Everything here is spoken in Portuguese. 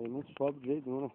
Aí não sobe de jeito nenhum.